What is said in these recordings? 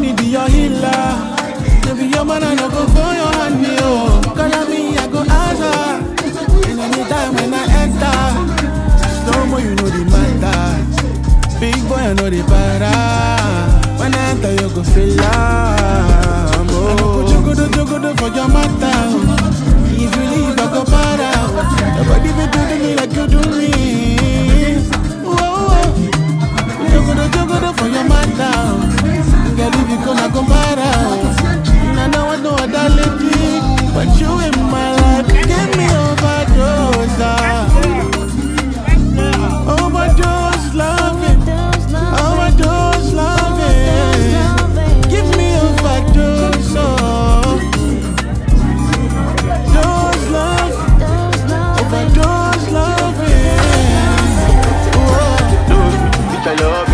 me be your healer. To be your man, I no go for your honey, oh. yo. Call me, I go answer. And anytime when I enter, slow mo, you know the matter. Big boy, I know the para. I love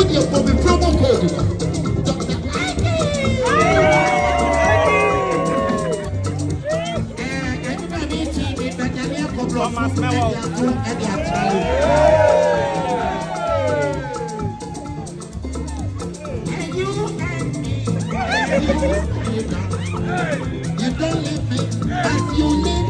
wúdiẹ̀ kò fi promo You don't live it but you need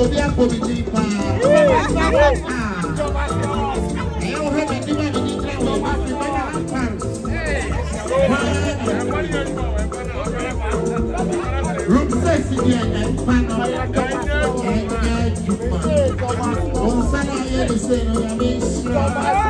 ètò bí àpòmí ti pa. Ẹ̀yà wọ́n fẹ́ bàtí wà ní nígbà wọ́n Room six di ẹ̀yà náà ẹ̀yà jùmọ̀. Òun sábà yẹ ìṣúra.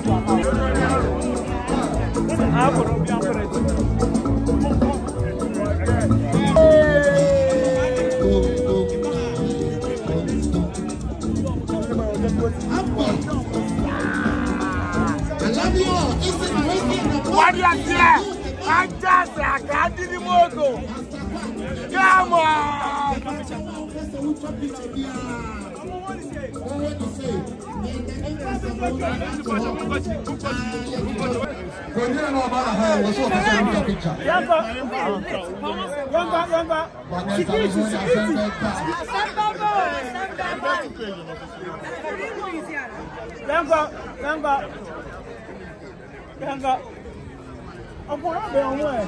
adịrị m ogo Come on! na ọbara ha wọsọ ọfisa ní ọkịcha. Yamba, yamba, yamba. Sikiriti, sikiriti. Yamba, yamba. Yamba. Ọkùnrin ọ̀bẹ̀ ọ̀hún ẹ̀.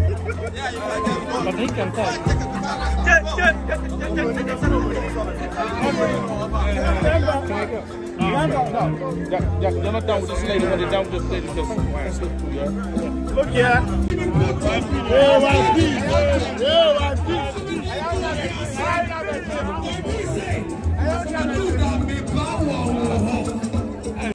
But he can You're not done with this lady, but you're with this lady. Look here. Yeah,